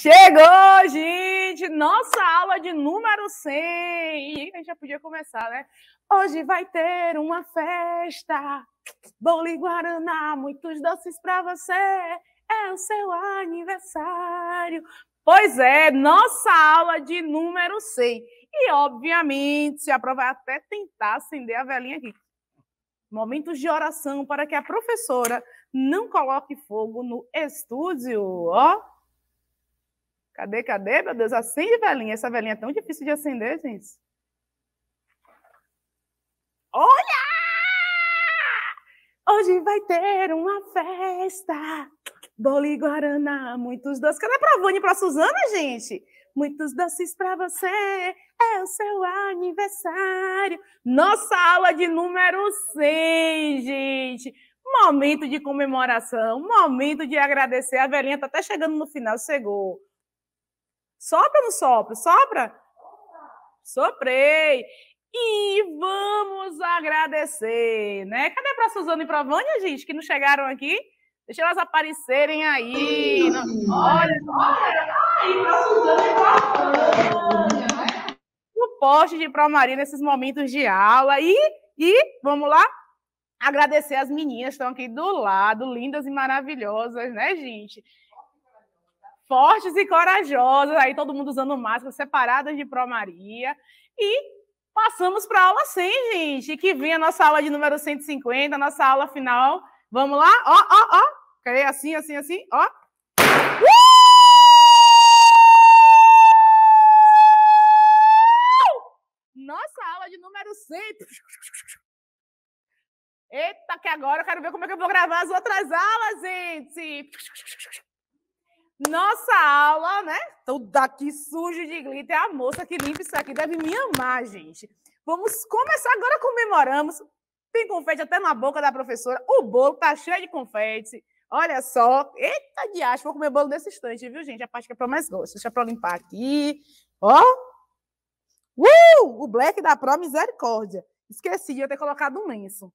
Chegou, gente! Nossa aula de número 100! E a gente já podia começar, né? Hoje vai ter uma festa, bolo guaraná, muitos doces para você, é o seu aniversário. Pois é, nossa aula de número 100. E, obviamente, a prova vai até tentar acender a velhinha aqui. Momentos de oração para que a professora não coloque fogo no estúdio, ó. Cadê, cadê, meu Deus? Acende velhinha. Essa velhinha é tão difícil de acender, gente. Olha! Hoje vai ter uma festa. Bolo e Guaraná, muitos doces. Cadê pra Vânia e pra Suzana, gente? Muitos doces para você, é o seu aniversário. Nossa aula de número 100, gente. Momento de comemoração, momento de agradecer. A velhinha tá até chegando no final, chegou. Sopra ou não sopra? Sopra? Soprei. E vamos agradecer, né? Cadê para Suzana e para Vânia, gente, que não chegaram aqui? Deixa elas aparecerem aí. olha, olha, aí para Suzana e para Vânia, né? O poste de Promaria nesses momentos de aula. E, e vamos lá? Agradecer as meninas que estão aqui do lado, lindas e maravilhosas, né, gente? Fortes e corajosas, aí todo mundo usando máscara, separadas de Pro Maria. E passamos para a aula 100, gente, que vem a nossa aula de número 150, a nossa aula final. Vamos lá? Ó, ó, ó. Quer assim, assim, assim? Ó. Uh! Nossa aula de número 100. Eita, que agora eu quero ver como é que eu vou gravar as outras aulas, gente. Nossa aula, né? Tudo aqui sujo de glitter. A moça que limpa isso aqui deve me amar, gente. Vamos começar agora, comemoramos. Tem confete até na boca da professora. O bolo tá cheio de confete. Olha só. Eita, diacho, vou comer bolo desse instante, viu, gente? A parte que é para mais gosto. Deixa para limpar aqui. Ó. Uh! O black da Pro Misericórdia. Esqueci de eu ter colocado um lenço.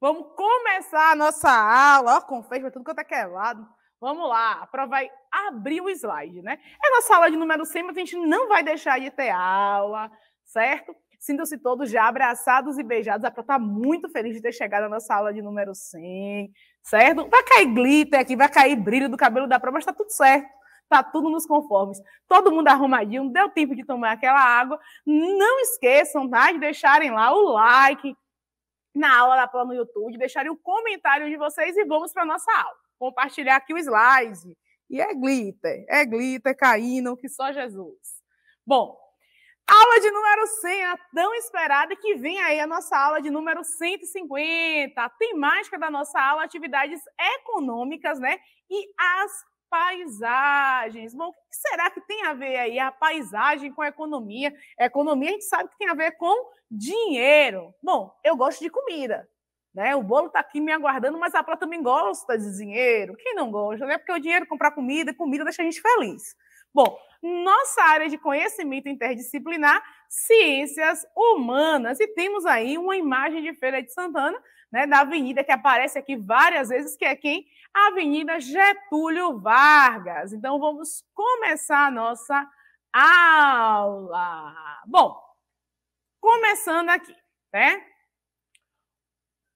Vamos começar a nossa aula. Ó, confete para tudo quanto é que é lado. Vamos lá, a prova vai abrir o slide, né? É nossa aula de número 100, mas a gente não vai deixar de ter aula, certo? Sintam-se todos já abraçados e beijados. A Pro está muito feliz de ter chegado na nossa aula de número 100, certo? Vai cair glitter aqui, vai cair brilho do cabelo da Pro, mas está tudo certo. Está tudo nos conformes. Todo mundo arrumadinho, deu tempo de tomar aquela água. Não esqueçam tá, de deixarem lá o like, na aula Plano no YouTube, deixarem o comentário de vocês e vamos para a nossa aula. Compartilhar aqui o slide. E é glitter, é glitter caindo, que só Jesus. Bom, aula de número 100, a tão esperada, que vem aí a nossa aula de número 150. A temática da nossa aula, atividades econômicas, né? E as paisagens. Bom, o que será que tem a ver aí a paisagem com a economia? A economia a gente sabe que tem a ver com dinheiro. Bom, eu gosto de comida. Né? O bolo está aqui me aguardando, mas a Pró também gosta de dinheiro. Quem não gosta? Né? Porque o dinheiro comprar comida, comida deixa a gente feliz. Bom, nossa área de conhecimento interdisciplinar, ciências humanas. E temos aí uma imagem de Feira de Santana, né, da avenida que aparece aqui várias vezes, que é quem? A Avenida Getúlio Vargas. Então, vamos começar a nossa aula. Bom, começando aqui, né?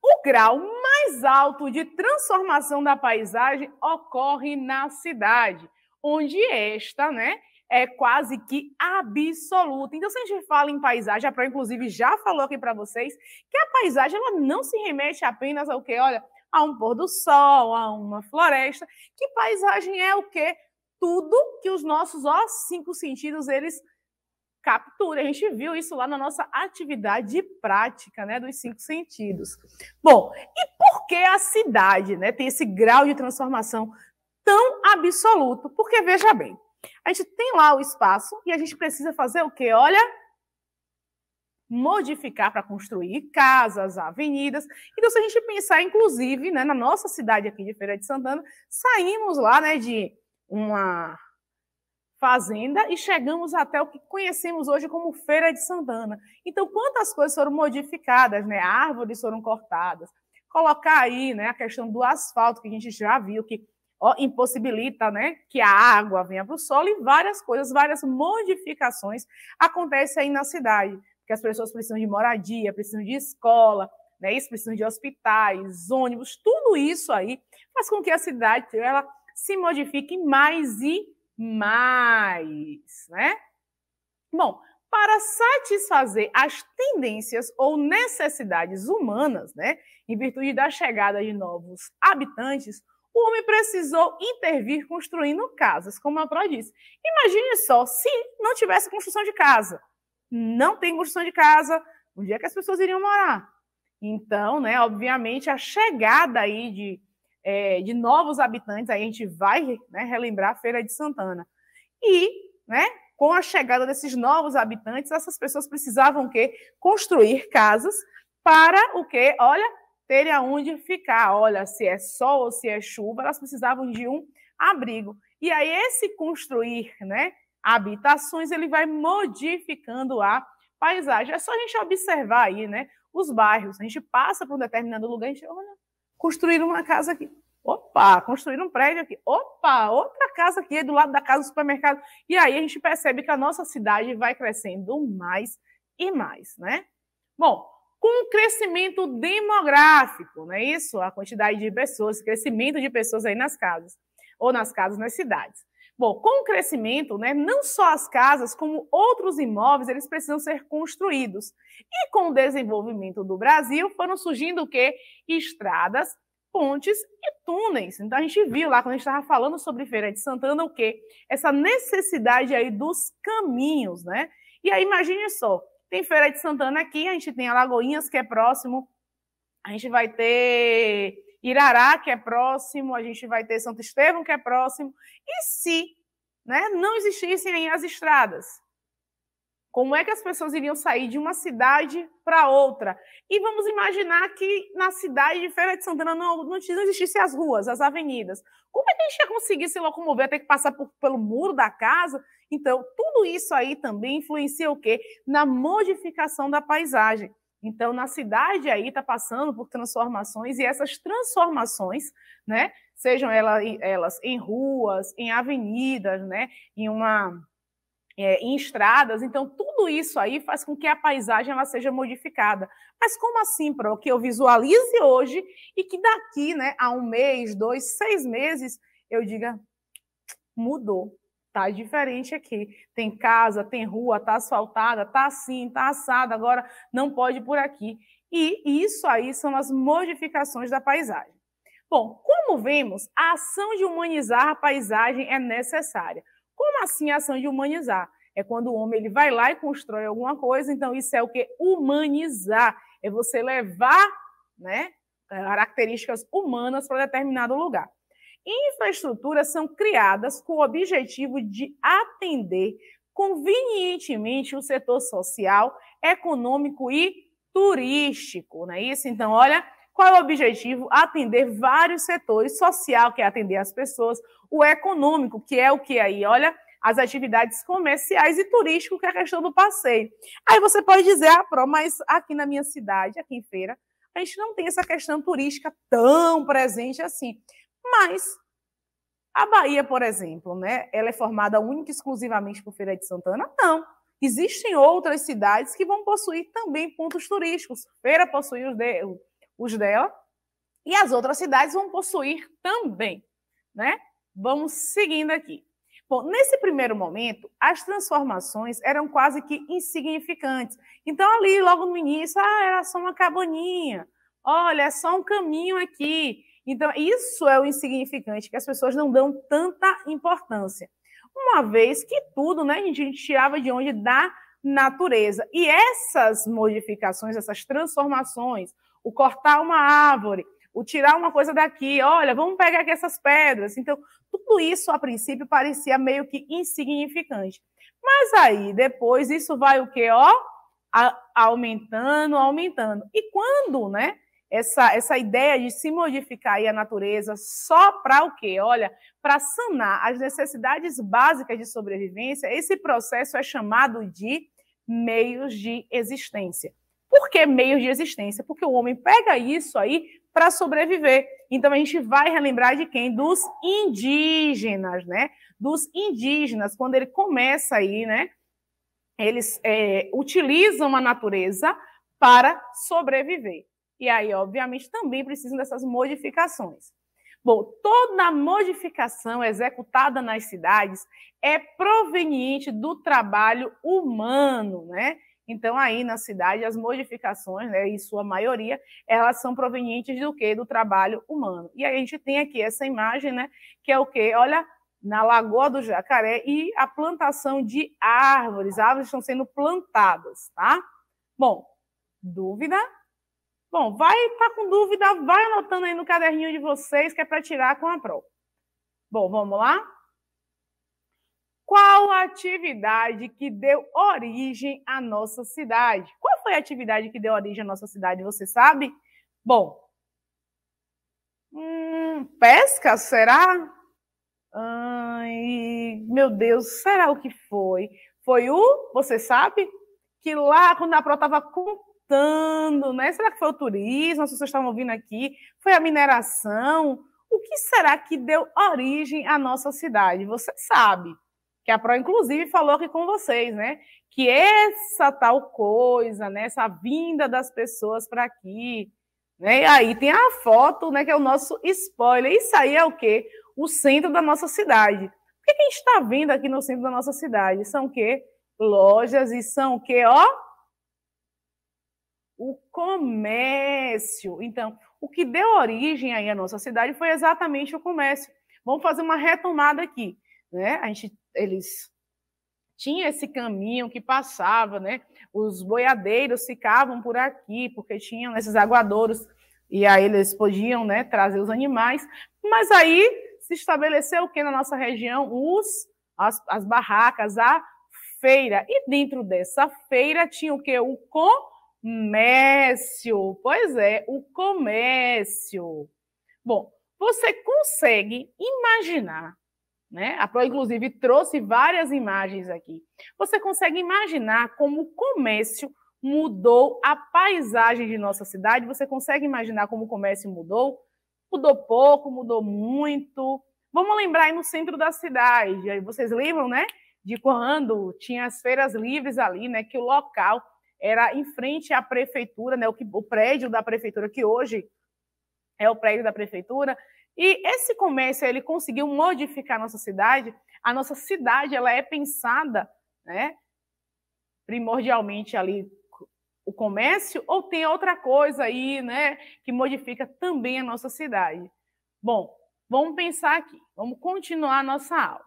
O grau mais alto de transformação da paisagem ocorre na cidade, onde esta, né, é quase que absoluta. Então, se a gente fala em paisagem, a Pro, inclusive, já falou aqui para vocês que a paisagem ela não se remete apenas ao que? Olha, a um pôr do sol, a uma floresta. Que paisagem é o quê? Tudo que os nossos ó, cinco sentidos eles capturam. A gente viu isso lá na nossa atividade prática, né, dos cinco sentidos. Bom, e por que a cidade, né, tem esse grau de transformação tão absoluto? Porque veja bem, a gente tem lá o espaço e a gente precisa fazer o quê? Olha, modificar para construir casas, avenidas. Então, se a gente pensar, inclusive, né, na nossa cidade aqui de Feira de Santana, saímos lá né, de uma fazenda e chegamos até o que conhecemos hoje como Feira de Santana. Então, quantas coisas foram modificadas, né? Árvores foram cortadas. Colocar aí né, a questão do asfalto, que a gente já viu que impossibilita né, que a água venha para o solo e várias coisas, várias modificações acontecem aí na cidade, porque as pessoas precisam de moradia, precisam de escola, né, isso precisam de hospitais, ônibus, tudo isso aí faz com que a cidade ela se modifique mais e mais, né? Bom, para satisfazer as tendências ou necessidades humanas, né, em virtude da chegada de novos habitantes, o homem precisou intervir construindo casas, como a Pro disse. Imagine só, se não tivesse construção de casa. Não tem construção de casa, onde é que as pessoas iriam morar? Então, né, obviamente, a chegada aí de, é, de novos habitantes, aí a gente vai né, relembrar a Feira de Santana. E, né, com a chegada desses novos habitantes, essas pessoas precisavam que construir casas para o que? Olha, terem aonde ficar. Olha, se é sol ou se é chuva, elas precisavam de um abrigo. E aí esse construir, né, habitações, ele vai modificando a paisagem. É só a gente observar aí, né, os bairros. A gente passa por um determinado lugar, a gente olha, construir uma casa aqui. Opa, construir um prédio aqui. Opa, outra casa aqui do lado da casa do supermercado. E aí a gente percebe que a nossa cidade vai crescendo mais e mais, né? Bom, com o crescimento demográfico, não é isso? A quantidade de pessoas, crescimento de pessoas aí nas casas, ou nas casas nas cidades. Bom, com o crescimento, né, não só as casas, como outros imóveis, eles precisam ser construídos. E com o desenvolvimento do Brasil, foram surgindo o quê? Estradas, pontes e túneis. Então a gente viu lá quando a gente estava falando sobre Feira de Santana o quê? Essa necessidade aí dos caminhos, né? E aí imagine só, tem Feira de Santana aqui, a gente tem Alagoinhas que é próximo, a gente vai ter Irará que é próximo, a gente vai ter Santo Estevão que é próximo. E se, né, não existissem as estradas? Como é que as pessoas iriam sair de uma cidade para outra? E vamos imaginar que na cidade de Feira de Santana não, não existissem as ruas, as avenidas. Como é que a gente ia conseguir se locomover, ter que passar por, pelo muro da casa? Então, tudo isso aí também influencia o quê? Na modificação da paisagem. Então, na cidade aí está passando por transformações e essas transformações, né, sejam elas, em ruas, em avenidas, né, em uma é, em estradas. Então, tudo isso aí faz com que a paisagem ela seja modificada. Mas como assim, para que eu visualize hoje e que daqui né, a um mês, dois, seis meses, eu diga, mudou, tá diferente aqui. Tem casa, tem rua, tá asfaltada, tá assim, tá assada, agora não pode por aqui. E isso aí são as modificações da paisagem. Bom, como vemos, a ação de humanizar a paisagem é necessária. Como assim a ação de humanizar? É quando o homem ele vai lá e constrói alguma coisa, então isso é o que humanizar, é você levar, né, características humanas para determinado lugar. Infraestruturas são criadas com o objetivo de atender convenientemente o setor social, econômico e turístico, não é isso? Então, olha, qual é o objetivo? Atender vários setores, social, que é atender as pessoas, o econômico, que é o que aí, olha, as atividades comerciais e turístico, que é a questão do passeio. Aí você pode dizer, ah, Pro, mas aqui na minha cidade, aqui em Feira, a gente não tem essa questão turística tão presente assim. Mas a Bahia, por exemplo, né, ela é formada única e exclusivamente por Feira de Santana? Não. Existem outras cidades que vão possuir também pontos turísticos. Feira possui os, de, os dela, e as outras cidades vão possuir também, né? Vamos seguindo aqui. Bom, nesse primeiro momento, as transformações eram quase que insignificantes. Então, ali, logo no início, ah, era só uma cabaninha. Olha, é só um caminho aqui. Então, isso é o insignificante, que as pessoas não dão tanta importância. Uma vez que tudo, né, a gente tirava de onde? Da natureza. E essas modificações, essas transformações, o cortar uma árvore, o tirar uma coisa daqui, olha, vamos pegar aqui essas pedras. Então, tudo isso a princípio parecia meio que insignificante. Mas aí, depois, isso vai o quê? Ó, a, aumentando, aumentando. E quando, né, essa, essa ideia de se modificar a natureza só para o quê? Olha, para sanar as necessidades básicas de sobrevivência, esse processo é chamado de meios de existência. Por que meios de existência? Porque o homem pega isso aí para sobreviver. Então a gente vai relembrar de quem? Dos indígenas, né? Dos indígenas, quando ele começa aí, né? Eles é, utilizam a natureza para sobreviver. E aí, obviamente, também precisam dessas modificações. Bom, toda modificação executada nas cidades é proveniente do trabalho humano, né? Então, aí na cidade, as modificações, né, em sua maioria, elas são provenientes do quê? Do trabalho humano. E aí a gente tem aqui essa imagem, né, que é o quê? Olha, na Lagoa do Jacaré e a plantação de árvores. Árvores estão sendo plantadas, tá? Bom, dúvida? Bom, vai estar tá com dúvida, vai anotando aí no caderninho de vocês, que é para tirar com a prova. Bom, vamos lá? Qual a atividade que deu origem à nossa cidade? Qual foi a atividade que deu origem à nossa cidade? Você sabe? Bom, hum, pesca, será? Ai, meu Deus, será o que foi? Foi o, você sabe? Que lá, quando a Pro estava contando, né? Será que foi o turismo? As pessoas estavam ouvindo aqui? Foi a mineração? O que será que deu origem à nossa cidade? Você sabe que a Pro, inclusive, falou aqui com vocês, né? Que essa tal coisa, né? Essa vinda das pessoas para aqui, né? E aí tem a foto, né? Que é o nosso spoiler. Isso aí é o quê? O centro da nossa cidade. O que, a gente está vendo aqui no centro da nossa cidade? São o quê? Lojas e são o quê? Ó, o comércio. Então, o que deu origem aí à nossa cidade foi exatamente o comércio. Vamos fazer uma retomada aqui, né? A gente eles tinham esse caminho que passava, né? Os boiadeiros ficavam por aqui, porque tinham esses aguadouros, e aí eles podiam né, trazer os animais. Mas aí se estabeleceu o que na nossa região? Os, as, as barracas, a feira. E dentro dessa feira tinha o que? O comércio. Pois é, o comércio. Bom, você consegue imaginar né? A Pro, inclusive, trouxe várias imagens aqui. Você consegue imaginar como o comércio mudou a paisagem de nossa cidade? Você consegue imaginar como o comércio mudou? Mudou pouco, mudou muito. Vamos lembrar aí no centro da cidade. Vocês lembram, né? De quando tinha as feiras livres ali, né? Que o local era em frente à prefeitura, né? O, que, o prédio da prefeitura, que hoje é o prédio da prefeitura, e esse comércio ele conseguiu modificar a nossa cidade. A nossa cidade ela é pensada, né, primordialmente ali o comércio ou tem outra coisa aí, né, que modifica também a nossa cidade. Bom, vamos pensar aqui. Vamos continuar a nossa aula.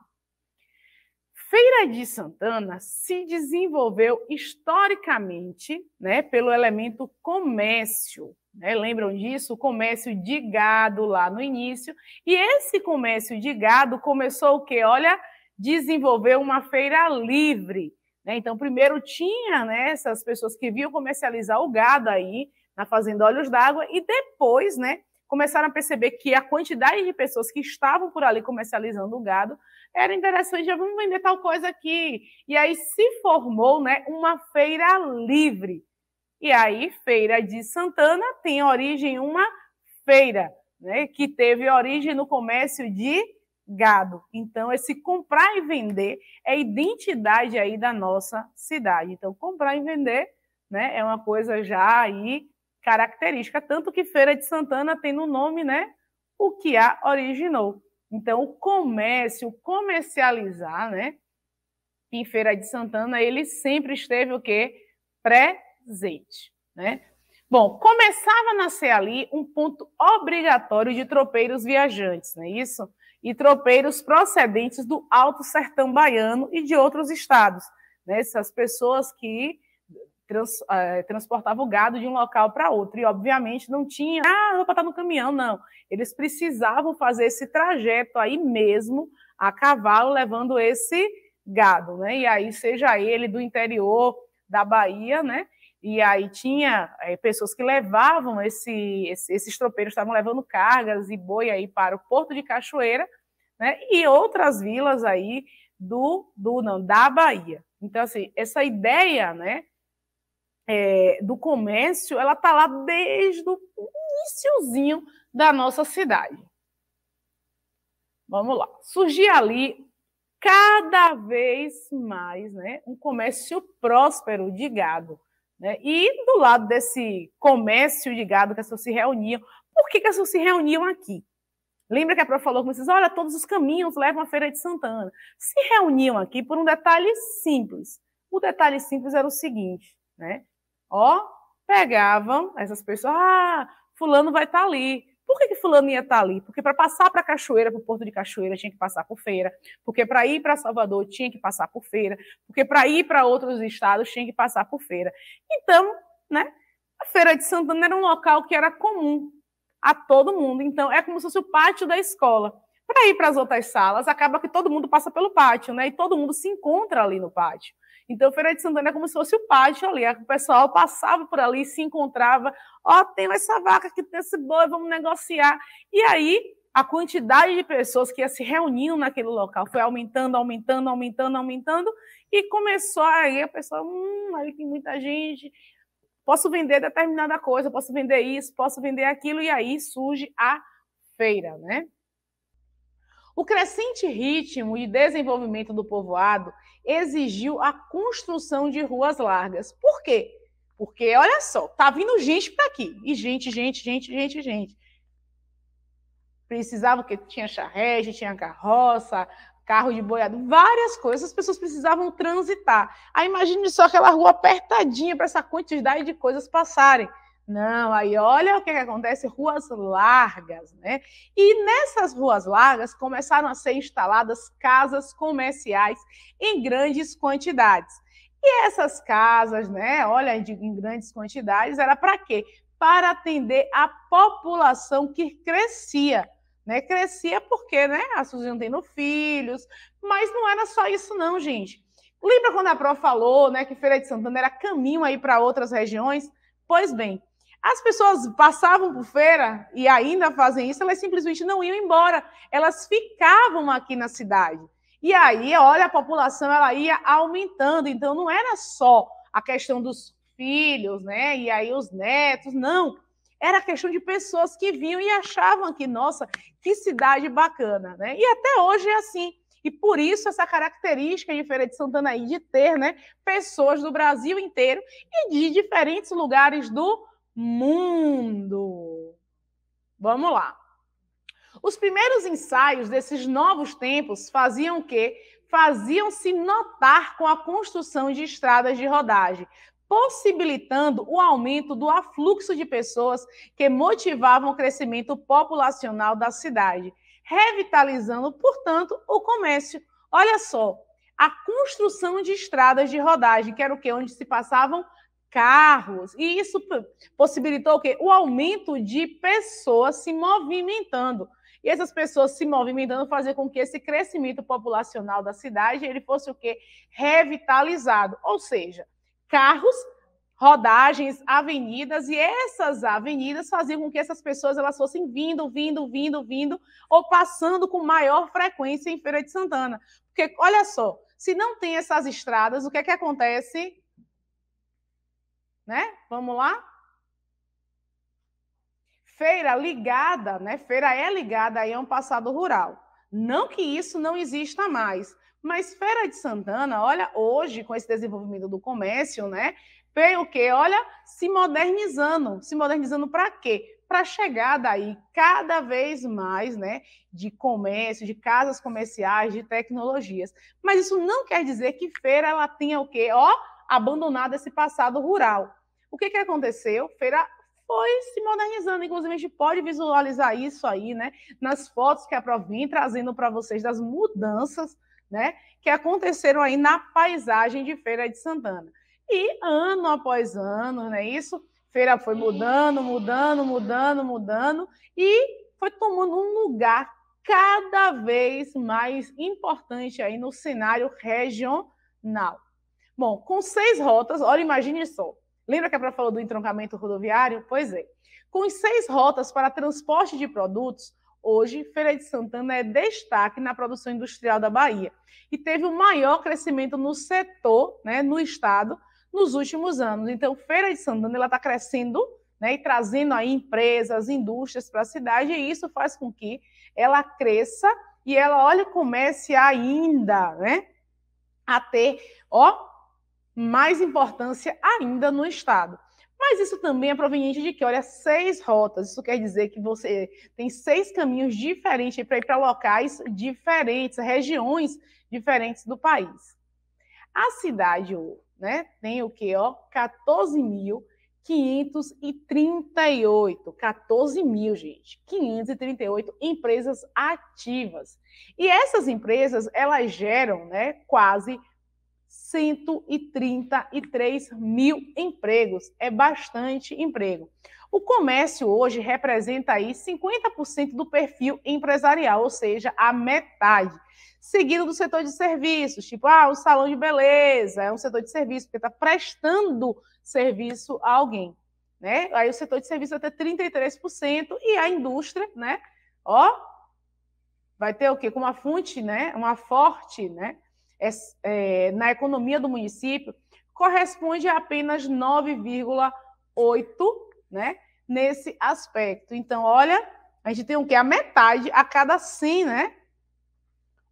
Feira de Santana se desenvolveu historicamente, né, pelo elemento comércio. Né? Lembram disso? O comércio de gado lá no início. E esse comércio de gado começou o quê? Olha, desenvolver uma feira livre. Né? Então, primeiro tinha né, essas pessoas que viam comercializar o gado aí na Fazenda Olhos d'Água, e depois, né, começaram a perceber que a quantidade de pessoas que estavam por ali comercializando o gado era interessante, já vamos vender tal coisa aqui. E aí se formou né, uma feira livre. E aí, Feira de Santana tem origem uma feira, né, que teve origem no comércio de gado. Então, esse comprar e vender é a identidade aí da nossa cidade. Então, comprar e vender né, é uma coisa já aí característica, tanto que Feira de Santana tem no nome, né, o que a originou. Então, o comércio, comercializar, né, em Feira de Santana, ele sempre esteve o quê? Pré azeite, né? Bom, começava a nascer ali um ponto obrigatório de tropeiros viajantes, não é isso? E tropeiros procedentes do Alto Sertão Baiano e de outros estados, né? Essas pessoas que trans, eh, transportavam o gado de um local para outro. E, obviamente, não tinha, ah, vou botar no caminhão, não. Eles precisavam fazer esse trajeto aí mesmo, a cavalo, levando esse gado, né? E aí, seja ele do interior da Bahia, né? E aí tinha é, pessoas que levavam esse, esse, esses tropeiros estavam levando cargas e boi aí para o Porto de Cachoeira, né? E outras vilas aí do, do não da Bahia. Então assim essa ideia, né? É, do comércio, ela está lá desde o iniciozinho da nossa cidade. Vamos lá. Surgia ali cada vez mais né, um comércio próspero de gado. Né? E do lado desse comércio de gado que as pessoas se reuniam, por que, que as pessoas se reuniam aqui? Lembra que a prof falou com vocês, olha, todos os caminhos levam à Feira de Santana. Se reuniam aqui por um detalhe simples. O detalhe simples era o seguinte, né? Ó, pegavam essas pessoas, ah, fulano vai estar tá ali. Por que, que fulano ia estar tá ali? Porque para passar para Cachoeira, para o Porto de Cachoeira, tinha que passar por feira. Porque para ir para Salvador, tinha que passar por feira. Porque para ir para outros estados, tinha que passar por feira. Então, né, a Feira de Santana era um local que era comum a todo mundo. Então, é como se fosse o pátio da escola. Para ir para as outras salas, acaba que todo mundo passa pelo pátio, né? E todo mundo se encontra ali no pátio. Então, Feira de Santana é como se fosse o pátio ali. O pessoal passava por ali, se encontrava. Ó, oh, tem essa vaca que tem esse boi, vamos negociar. E aí, a quantidade de pessoas que se reuniam naquele local foi aumentando, aumentando, aumentando, aumentando. E começou aí a pessoa, hum, aí tem muita gente. Posso vender determinada coisa, posso vender isso, posso vender aquilo. E aí surge a feira, né? O crescente ritmo de desenvolvimento do povoado exigiu a construção de ruas largas. Por quê? Porque, olha só, tá vindo gente para aqui. E gente, gente, gente, gente, gente. Precisava que tinha charrete, tinha carroça, carro de boiado, várias coisas, as pessoas precisavam transitar. Aí imagine só aquela rua apertadinha para essa quantidade de coisas passarem. Não, aí olha o que, que, acontece, ruas largas, né? E nessas ruas largas começaram a ser instaladas casas comerciais em grandes quantidades. E essas casas, né, olha, em grandes quantidades, era para quê? Para atender a população que crescia, né? Crescia porque, né, pessoas iam tendo filhos, mas não era só isso não, gente. Lembra quando a Pro falou, né, que Feira de Santana era caminho aí para outras regiões? Pois bem, as pessoas passavam por feira e ainda fazem isso, elas simplesmente não iam embora, elas ficavam aqui na cidade. E aí, olha, a população ela ia aumentando, então não era só a questão dos filhos, né? E aí os netos, não. Era questão de pessoas que vinham e achavam que, nossa, que cidade bacana, né? E até hoje é assim. E por isso essa característica de Feira de Santana aí de ter, né, pessoas do Brasil inteiro e de diferentes lugares do mundo. Vamos lá. Os primeiros ensaios desses novos tempos faziam o quê? Faziam-se notar com a construção de estradas de rodagem, possibilitando o aumento do afluxo de pessoas que motivavam o crescimento populacional da cidade, revitalizando, portanto, o comércio. Olha só, a construção de estradas de rodagem, que era o quê? Onde se passavam carros, e isso possibilitou o quê? O aumento de pessoas se movimentando. E essas pessoas se movimentando fazer com que esse crescimento populacional da cidade ele fosse o quê? Revitalizado. Ou seja, carros, rodagens, avenidas, e essas avenidas faziam com que essas pessoas elas fossem vindo, vindo, vindo, vindo, ou passando com maior frequência em Feira de Santana. Porque, olha só, se não tem essas estradas, o que é que acontece? Né? Vamos lá? Feira ligada, né? Feira é ligada aí a um passado rural. Não que isso não exista mais, mas Feira de Santana, olha, hoje com esse desenvolvimento do comércio, né? Veio o quê? Olha, se modernizando. Se modernizando para quê? Para chegar daí cada vez mais, né, de comércio, de casas comerciais, de tecnologias. Mas isso não quer dizer que feira ela tenha o quê? Ó, abandonado esse passado rural. O que, que aconteceu? Feira foi se modernizando. Inclusive, a gente pode visualizar isso aí, né? Nas fotos que a Pro vem trazendo para vocês das mudanças, né? Que aconteceram aí na paisagem de Feira de Santana. E ano após ano, né? Isso, Feira foi mudando, mudando, mudando, mudando e foi tomando um lugar cada vez mais importante aí no cenário regional. Bom, com seis rotas, olha, imagine só, Lembra que a Pro falou do entroncamento rodoviário? Pois é. Com seis rotas para transporte de produtos, hoje Feira de Santana é destaque na produção industrial da Bahia e teve o maior crescimento no setor, né, no estado, nos últimos anos. Então, Feira de Santana está crescendo né, e trazendo aí empresas, indústrias para a cidade, e isso faz com que ela cresça e ela, olha, comece ainda, né, a ter, ó, mais importância ainda no Estado. Mas isso também é proveniente de que, olha, seis rotas. Isso quer dizer que você tem seis caminhos diferentes para ir para locais diferentes, regiões diferentes do país. A cidade né, tem o quê? Ó, 14.538. 14 mil, gente. 538 empresas ativas. E essas empresas, elas geram né, quase 133 mil empregos. É bastante emprego. O comércio hoje representa aí 50% do perfil empresarial, ou seja, a metade. Seguido do setor de serviços, tipo, ah, o salão de beleza é um setor de serviço, porque está prestando serviço a alguém. Né? Aí o setor de serviço ter 33% e a indústria, né? Ó, vai ter o quê? Com uma fonte, né? Uma forte, né? É, na economia do município corresponde a apenas 9,8, né? Nesse aspecto. Então, olha, a gente tem o quê? A metade a cada 100, né?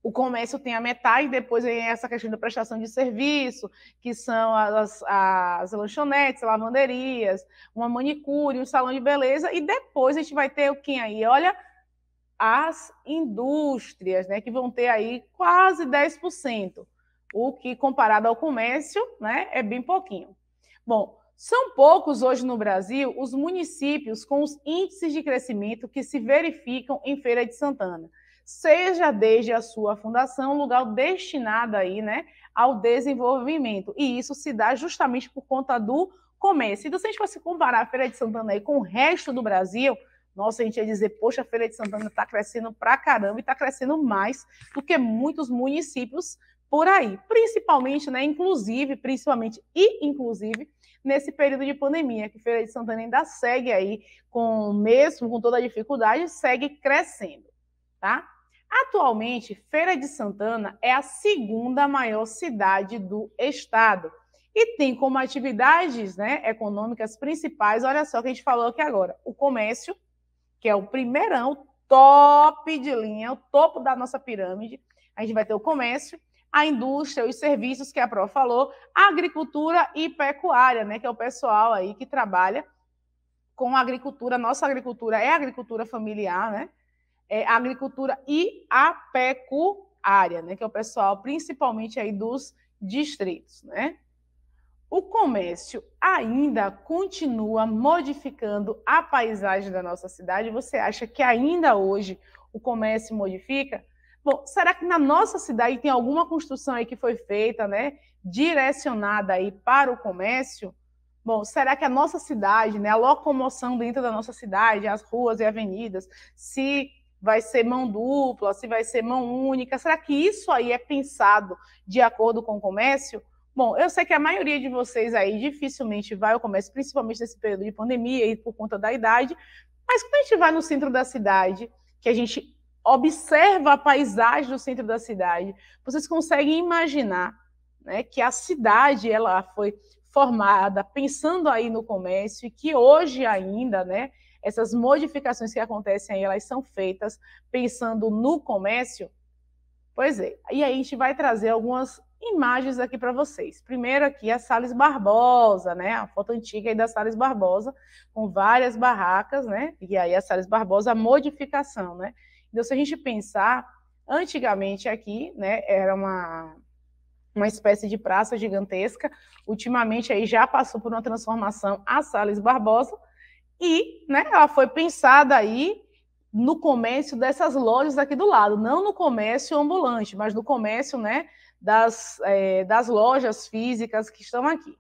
O comércio tem a metade, depois vem essa questão da prestação de serviço, que são as, as lanchonetes, lavanderias, uma manicure, um salão de beleza, e depois a gente vai ter o quem aí? Olha, as indústrias, né, que vão ter aí quase 10%, o que comparado ao comércio, né, é bem pouquinho. Bom, são poucos hoje no Brasil os municípios com os índices de crescimento que se verificam em Feira de Santana, seja desde a sua fundação, lugar destinado aí, né, ao desenvolvimento. E isso se dá justamente por conta do comércio. Então, se a gente fosse comparar a Feira de Santana aí com o resto do Brasil, nossa, a gente ia dizer, poxa, a Feira de Santana está crescendo pra caramba e está crescendo mais do que muitos municípios por aí. Principalmente, né, inclusive, principalmente e inclusive, nesse período de pandemia, que Feira de Santana ainda segue aí, com mesmo com toda a dificuldade, segue crescendo, tá? Atualmente, Feira de Santana é a segunda maior cidade do estado e tem como atividades né, econômicas principais, olha só que a gente falou aqui agora, o comércio, que é o primeirão, top de linha, o topo da nossa pirâmide. A gente vai ter o comércio, a indústria, os serviços que a Pro falou, a agricultura e pecuária, né, que é o pessoal aí que trabalha com a agricultura. Nossa agricultura é agricultura familiar, né? É a agricultura e a pecuária, né, que é o pessoal principalmente aí dos distritos, né? O comércio ainda continua modificando a paisagem da nossa cidade? Você acha que ainda hoje o comércio modifica? Bom, será que na nossa cidade tem alguma construção aí que foi feita, né, direcionada aí para o comércio? Bom, será que a nossa cidade, né, a locomoção dentro da nossa cidade, as ruas e avenidas, se vai ser mão dupla, se vai ser mão única, será que isso aí é pensado de acordo com o comércio? Bom, eu sei que a maioria de vocês aí dificilmente vai ao comércio, principalmente nesse período de pandemia e por conta da idade, mas quando a gente vai no centro da cidade, que a gente observa a paisagem do centro da cidade, vocês conseguem imaginar né, que a cidade ela foi formada pensando aí no comércio e que hoje ainda, né, essas modificações que acontecem aí, elas são feitas pensando no comércio. Pois é, e aí a gente vai trazer algumas imagens aqui para vocês. Primeiro aqui a Sales Barbosa, né? A foto antiga aí da Sales Barbosa, com várias barracas, né? E aí a Sales Barbosa, a modificação, né? Então, se a gente pensar, antigamente aqui, né, era uma, uma espécie de praça gigantesca, ultimamente aí já passou por uma transformação a Sales Barbosa, e, né, ela foi pensada aí no comércio dessas lojas aqui do lado, não no comércio ambulante, mas no comércio, né, das, é, das lojas físicas que estão aqui.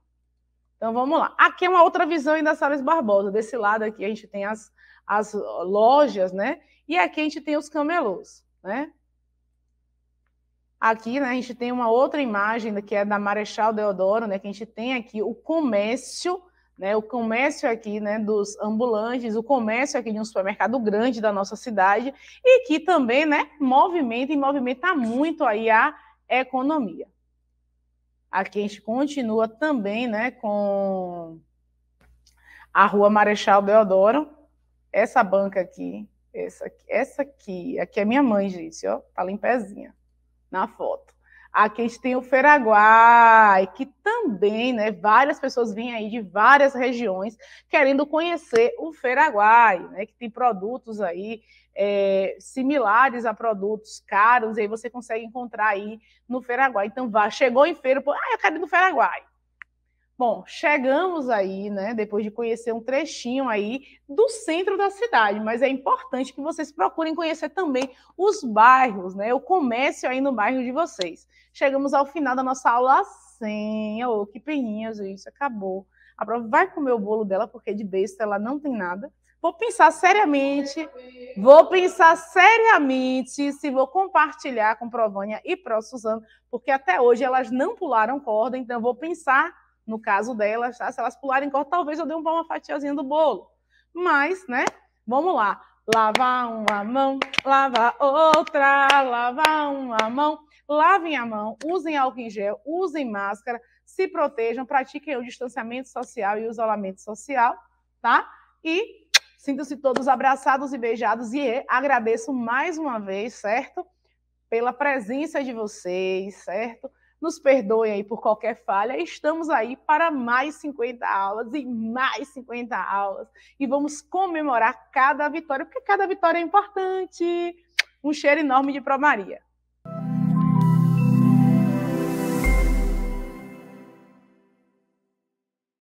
Então vamos lá. Aqui é uma outra visão ainda da Salles Barbosa. Desse lado aqui a gente tem as, as lojas, né? E aqui a gente tem os camelôs, né? Aqui, né, a gente tem uma outra imagem que é da Marechal Deodoro, né? Que a gente tem aqui o comércio, né? O comércio aqui, né? Dos ambulantes, o comércio aqui de um supermercado grande da nossa cidade e que também, né? Movimenta e movimenta muito aí a economia. Aqui a gente continua também né, com a Rua Marechal Deodoro, essa banca aqui, essa essa aqui, aqui é minha mãe, gente, ó, tá limpezinha na foto. Aqui a gente tem o Feraguai, que também, né, várias pessoas vêm aí de várias regiões querendo conhecer o Feraguai, né, que tem produtos aí é, similares a produtos caros, e aí você consegue encontrar aí no Feraguai. Então, vá, chegou em feira, pô, ah, eu quero ir no Feraguai. Bom, chegamos aí, né, depois de conhecer um trechinho aí do centro da cidade, mas é importante que vocês procurem conhecer também os bairros, né, o comércio aí no bairro de vocês. Chegamos ao final da nossa aula 100. Oh, que peninha, gente, acabou. A prova vai comer o bolo dela, porque de besta ela não tem nada. Vou pensar seriamente, vou pensar seriamente se vou compartilhar com Provânia e Pro Suzano, porque até hoje elas não pularam corda, então vou pensar no caso delas, tá? Se elas pularem corda, talvez eu dê uma fatiazinha do bolo. Mas, né? Vamos lá. Lava uma mão, lava outra, lava uma mão, lavem a mão, usem álcool em gel, usem máscara, se protejam, pratiquem o distanciamento social e o isolamento social, tá? E sintam-se todos abraçados e beijados e agradeço mais uma vez, certo? Pela presença de vocês, certo? Nos perdoem aí por qualquer falha. Estamos aí para mais 50 aulas e mais 50 aulas. E vamos comemorar cada vitória, porque cada vitória é importante. Um cheiro enorme de Pro Maria.